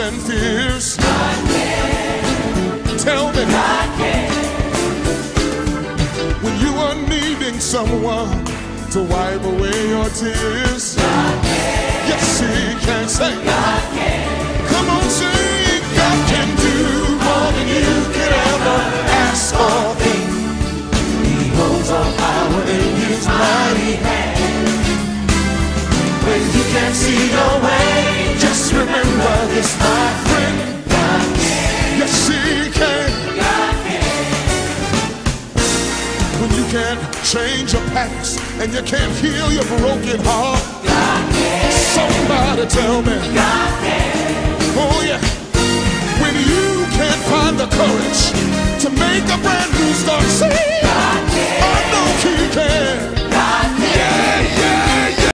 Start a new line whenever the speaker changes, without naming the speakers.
and fears. Tell me God can. when you are needing someone to wipe away your tears. Yes, He can say. God can come on, sing. God can do more than you can ever ask or think. He holds all power in His mighty hand. When you can't see your can't change your past and you can't heal your broken heart, somebody tell me. Oh yeah. When you can't find the courage to make